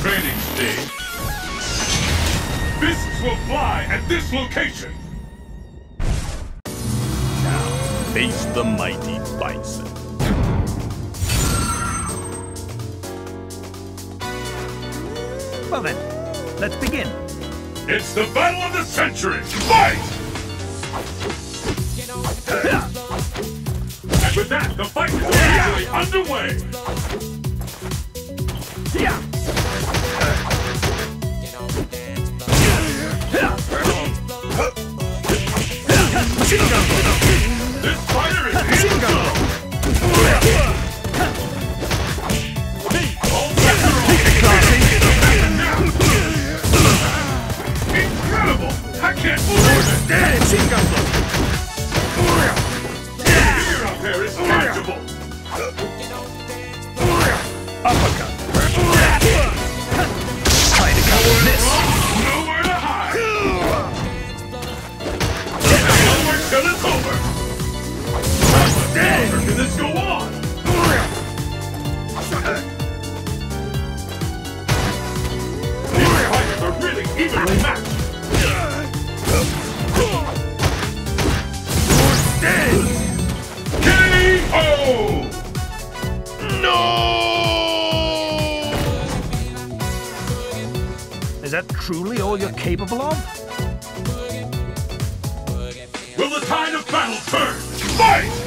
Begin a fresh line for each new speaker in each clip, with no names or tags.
training stage. Fists will fly at this location.
Now, face the mighty bison.
Well then, let's begin.
It's the battle of the century. Fight! And with that, the fight is officially underway.
死
んじ Is
that truly all you're capable of?
Will the tide of battle turn? Fight!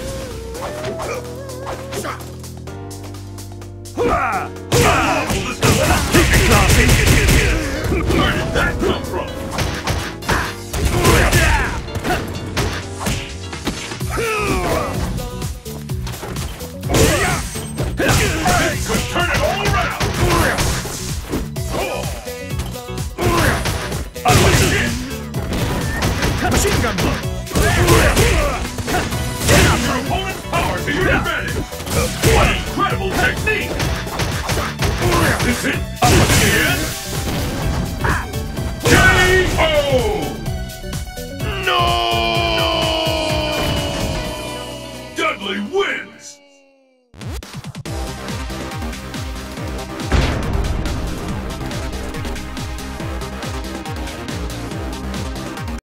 Power to your advantage! What incredible technique! Is it